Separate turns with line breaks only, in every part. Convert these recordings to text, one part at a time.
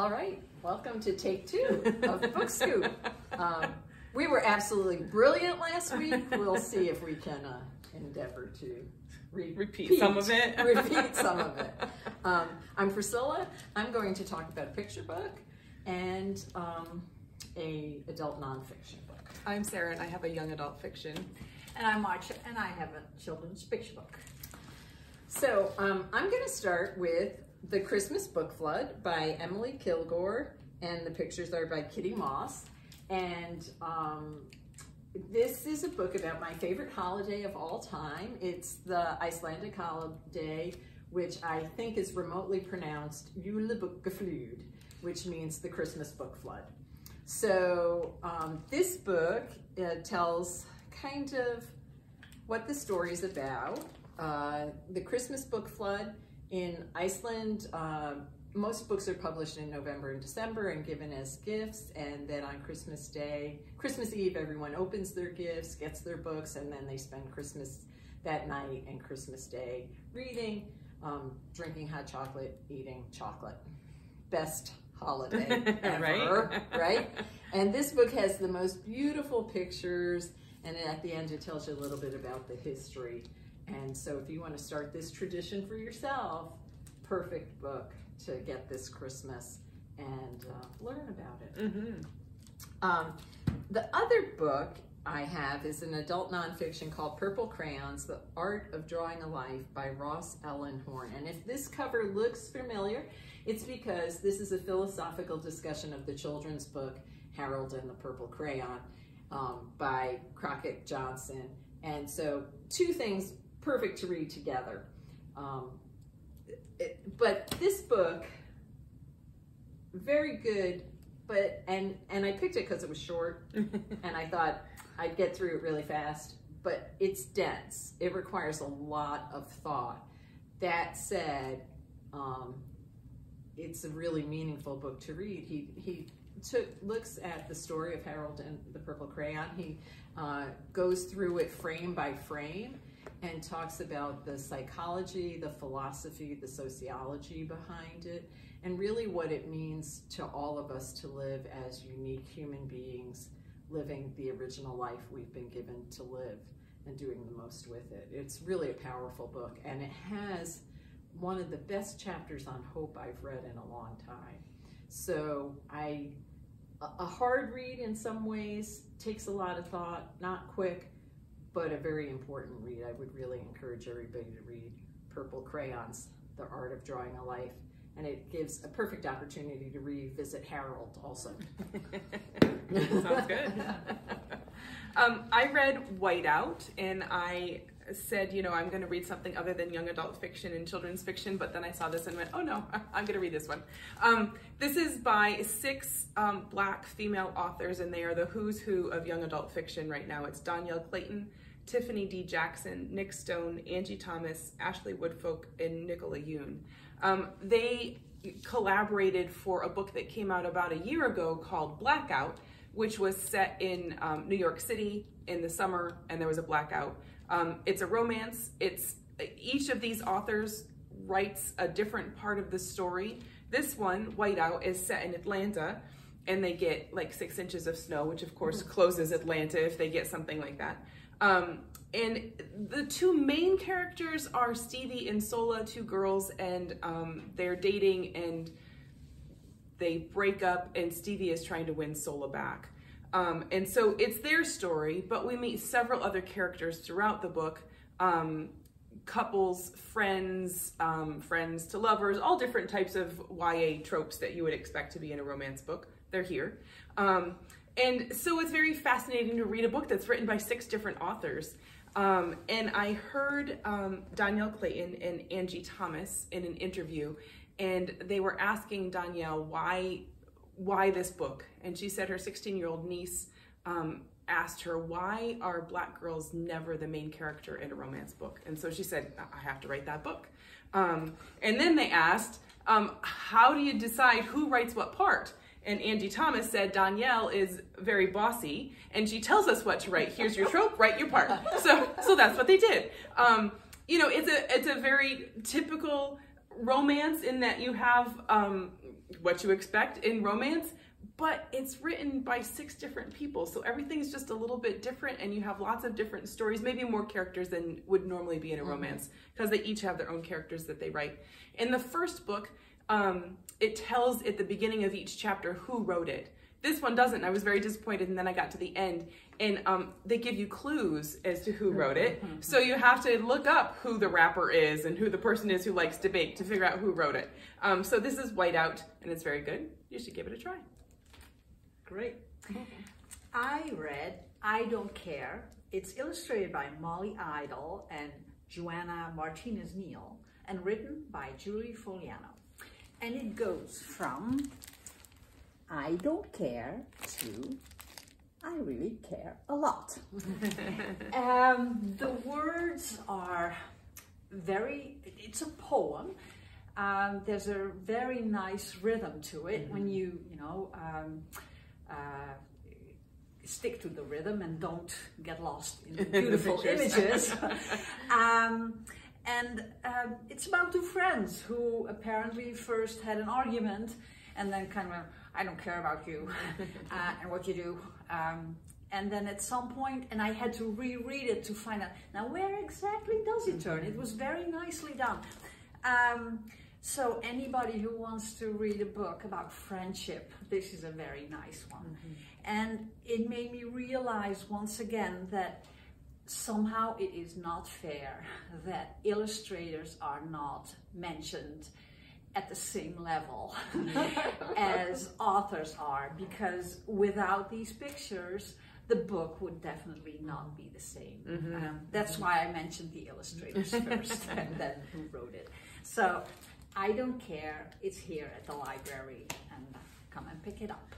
All right, welcome to take two of Book Scoop. Um, we were absolutely brilliant last week. We'll see if we can uh, endeavor to re
repeat some of it.
repeat some of it. Um, I'm Priscilla. I'm going to talk about a picture book and um, a adult nonfiction book.
I'm Sarah, and I have a young adult fiction.
And I'm Marcia, and I have a children's fiction book.
So um, I'm going to start with The Christmas Book Flood by Emily Kilgore, and the pictures are by Kitty Moss. And um, this is a book about my favorite holiday of all time. It's the Icelandic holiday, which I think is remotely pronounced Jólabókaflóð, which means the Christmas book flood. So um, this book uh, tells kind of what the story is about. Uh, the Christmas book flood in Iceland, uh, most books are published in November and December and given as gifts. And then on Christmas Day, Christmas Eve, everyone opens their gifts, gets their books, and then they spend Christmas that night and Christmas Day reading, um, drinking hot chocolate, eating chocolate. Best holiday ever, right? right? And this book has the most beautiful pictures, and at the end it tells you a little bit about the history. And so if you want to start this tradition for yourself, perfect book to get this Christmas and uh, learn about it. Mm -hmm. um, the other book I have is an adult nonfiction called Purple Crayons, The Art of Drawing a Life by Ross Ellenhorn. And if this cover looks familiar, it's because this is a philosophical discussion of the children's book, Harold and the Purple Crayon um, by Crockett Johnson. And so two things perfect to read together. Um, it, but this book, very good, but, and, and I picked it because it was short and I thought I'd get through it really fast, but it's dense. It requires a lot of thought. That said, um, it's a really meaningful book to read. He, he took looks at the story of Harold and the Purple Crayon. He uh, goes through it frame by frame and talks about the psychology, the philosophy, the sociology behind it, and really what it means to all of us to live as unique human beings, living the original life we've been given to live and doing the most with it. It's really a powerful book, and it has one of the best chapters on hope I've read in a long time. So I, a hard read in some ways, takes a lot of thought, not quick, but a very important read. I would really encourage everybody to read Purple Crayons, The Art of Drawing a Life. And it gives a perfect opportunity to revisit Harold also.
Sounds good. um, I read Whiteout and I said, you know, I'm going to read something other than young adult fiction and children's fiction, but then I saw this and went, oh no, I'm going to read this one. Um, this is by six um, black female authors, and they are the who's who of young adult fiction right now. It's Dhonielle Clayton, Tiffany D. Jackson, Nic Stone, Angie Thomas, Ashley Woodfolk, and Nicola Yoon. Um, they collaborated for a book that came out about a year ago called Blackout, which was set in um, New York City in the summer, and there was a blackout. Um, it's a romance. It's each of these authors writes a different part of the story. This one, Whiteout, is set in Atlanta, and they get like six inches of snow, which of course mm-hmm. closes Atlanta if they get something like that. Um, and the two main characters are Stevie and Sola, two girls, and um, they're dating and they break up, and Stevie is trying to win Sola back. Um, and so it's their story, but we meet several other characters throughout the book. Um, couples, friends, um, friends to lovers, all different types of YA tropes that you would expect to be in a romance book. They're here. Um, and so it's very fascinating to read a book that's written by six different authors. Um, and I heard um, Dhonielle Clayton and Angie Thomas in an interview, and they were asking Dhonielle why why this book? And she said her 16 year old niece um, asked her, why are black girls never the main character in a romance book? And so she said, I have to write that book. Um, and then they asked, um, how do you decide who writes what part? And Angie Thomas said Dhonielle is very bossy and she tells us what to write. Here's your trope, write your part. So, so that's what they did. Um, you know, it's a, it's a very typical romance in that you have um, what you expect in romance, but it's written by six different people. So everything's just a little bit different and you have lots of different stories, maybe more characters than would normally be in a romance because they each have their own characters that they write. In the first book, um, it tells at the beginning of each chapter who wrote it. This one doesn't. I was very disappointed, and then I got to the end, and um, they give you clues as to who wrote it. so you have to look up who the rapper is and who the person is who likes to bake to figure out who wrote it. Um, so this is Whiteout, and it's very good. You should give it a try.
Great. I read I Don't Care. It's illustrated by Molly Idle and Juana Martinez Neal and written by Julie Fogliano. And it goes from I don't care to I really care a lot. um, the words are very, it's a poem. Um, there's a very nice rhythm to it when you, you know, um, uh, stick to the rhythm and don't get lost in the beautiful
pictures.
images. um, and um, it's about two friends who apparently first had an argument and then kind of, I don't care about you uh, and what you do. Um, and then at some point, and I had to reread it to find out, now where exactly does it turn? It was very nicely done. Um, so anybody who wants to read a book about friendship, this is a very nice one. And it made me realize once again that somehow it is not fair that illustrators are not mentioned at the same level as authors are because without these pictures the book would definitely not be the same um, that's why i mentioned the illustrators first and then who wrote it so i don't care it's here at the library and come and pick it up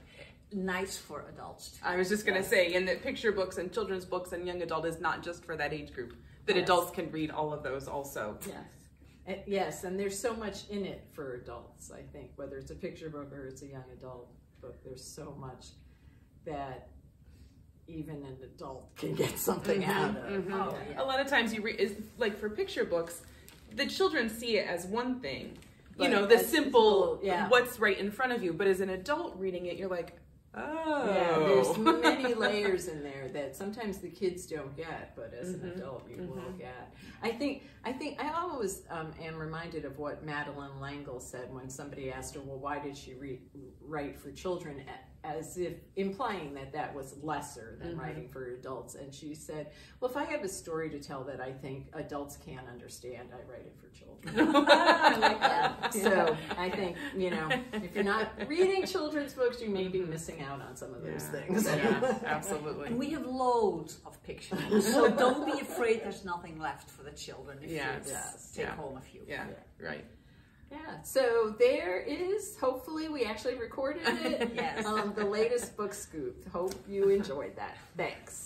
nice for adults too
I was just gonna
Yes.
say, and that picture books and children's books and young adult is not just for that age group. That
Yes.
adults can read all of those also.
Yes. And, yes, and there's so much in it for adults, I think, whether it's a picture book or it's a young adult book, there's so much that even an adult can get something out of.
mhm.
Oh,
Yeah.
yeah.
A lot of times you read is like for picture books, the children see it as one thing. You know, the simple
simple, yeah.
what's right in front of you. But as an adult reading it, you're like, oh,
Yeah, there's many layers in there that sometimes the kids don't get, but as an
Mhm,
adult you will
mhm.
get. I think I think I always um, am reminded of what Madeleine L'Engle said when somebody asked her, "Well, why did she re- write for children?" A- As if implying that that was lesser than
Mhm.
writing for adults, and she said, "Well, if I have a story to tell that I think adults can't understand, I write it for children."
I like that.
So I think you know if you're not reading children's books, you may be missing out on some of those
Yeah.
things.
Yeah, absolutely.
And we have loads of pictures, so don't be afraid there's nothing left for the children if
Yes.
you
Yes.
take
Yeah.
home a few.
yeah, right.
Yeah. So there is. Hopefully, we actually recorded it.
Yes.
Um, the latest book scoop. Hope you enjoyed that. Thanks.